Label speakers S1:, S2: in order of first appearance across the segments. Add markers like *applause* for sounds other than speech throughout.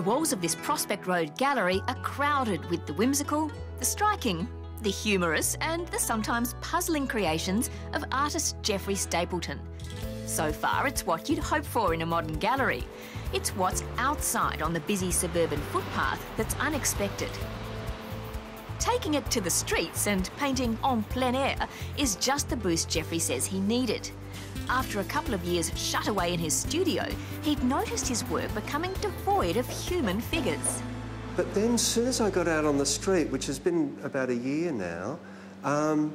S1: The walls of this Prospect Road gallery are crowded with the whimsical, the striking, the humorous, and the sometimes puzzling creations of artist Geoffrey Stapleton. So far, it's what you'd hope for in a modern gallery. It's what's outside on the busy suburban footpath that's unexpected. Taking it to the streets and painting en plein air is just the boost Geoffrey says he needed. After a couple of years shut away in his studio, he'd noticed his work becoming devoid of human figures.
S2: But then, as soon as I got out on the street, which has been about a year now, um,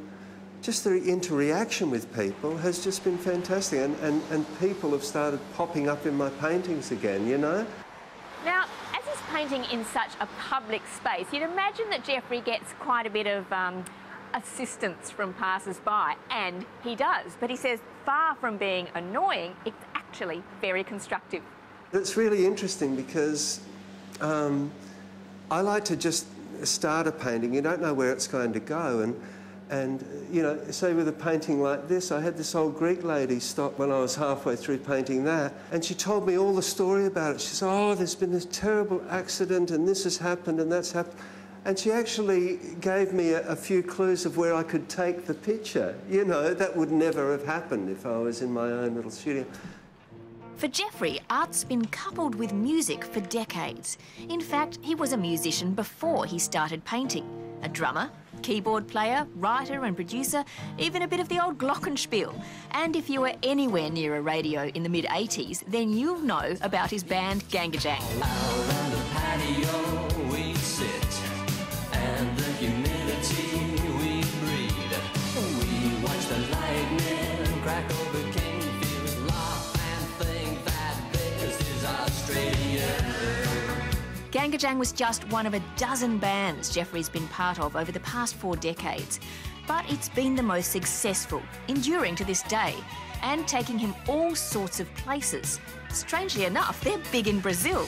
S2: just the interaction with people has just been fantastic. And, and, and people have started popping up in my paintings again, you know?
S3: Now, as he's painting in such a public space, you'd imagine that Geoffrey gets quite a bit of um, assistance from passers-by, and he does. But he says, far from being annoying, it's actually very constructive.
S2: It's really interesting because um, I like to just start a painting. You don't know where it's going to go, and and you know, say with a painting like this, I had this old Greek lady stop when I was halfway through painting that, and she told me all the story about it. She said, "Oh, there's been this terrible accident, and this has happened, and that's happened." And she actually gave me a, a, few clues of where I could take the picture. You know, that would never have happened if I was in my own little studio.
S1: For Geoffrey, art's been coupled with music for decades. In fact, he was a musician before he started painting. A drummer, keyboard player, writer and producer, even a bit of the old glockenspiel. And if you were anywhere near a radio in the mid-80s, then you'll know about his band GANGgajang. GANGgajang was just one of a dozen bands Geoffrey's been part of over the past four decades. But it's been the most successful, enduring to this day, and taking him all sorts of places. Strangely enough, they're big in Brazil,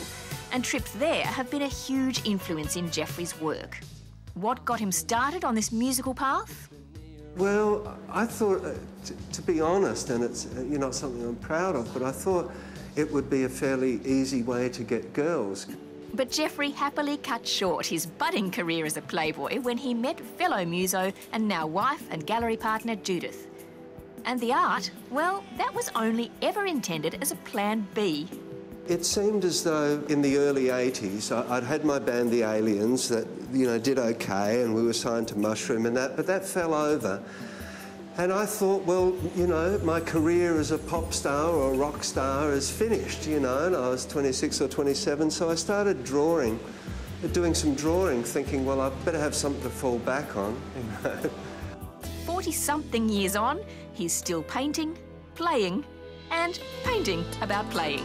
S1: and trips there have been a huge influence in Geoffrey's work. What got him started on this musical path?
S2: Well, I thought, uh, to be honest, and it's uh, you know something I'm proud of, but I thought it would be a fairly easy way to get girls.
S1: But Geoffrey happily cut short his budding career as a playboy when he met fellow muso and now wife and gallery partner Judith. And the art, well, that was only ever intended as a plan B.
S2: It seemed as though in the early 80s I'd had my band The Aliens that, you know, did okay and we were signed to Mushroom and that, but that fell over. And I thought, well, you know, my career as a pop star or a rock star is finished, you know, and I was 26 or 27, so I started drawing, doing some drawing, thinking, well, I better have something to fall back on, you know. *laughs*
S1: 40 something years on, he's still painting, playing, and painting about playing.